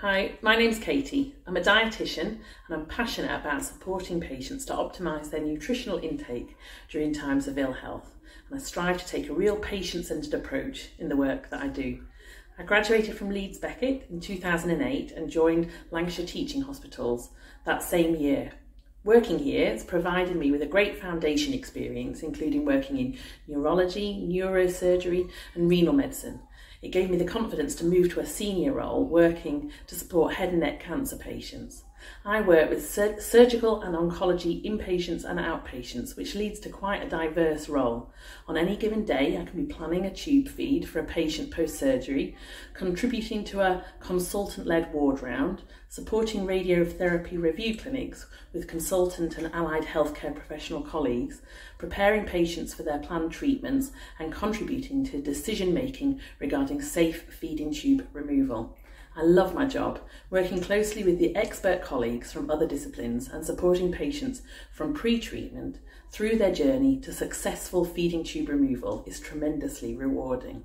Hi, my name's Katy. I'm a dietitian and I'm passionate about supporting patients to optimise their nutritional intake during times of ill health. And I strive to take a real patient centred approach in the work that I do. I graduated from Leeds Beckett in 2008 and joined Lancashire Teaching Hospitals that same year. Working here has provided me with a great foundation experience, including working in neurology, neurosurgery, and renal medicine. It gave me the confidence to move to a senior role working to support head and neck cancer patients. I work with sur surgical and oncology inpatients and outpatients, which leads to quite a diverse role. On any given day, I can be planning a tube feed for a patient post surgery, contributing to a consultant led ward round, supporting radiotherapy review clinics with consultant and allied healthcare professional colleagues, preparing patients for their planned treatments, and contributing to decision making regarding safe feeding tube removal. I love my job, working closely with the expert colleagues from other disciplines and supporting patients from pre-treatment through their journey to successful feeding tube removal is tremendously rewarding.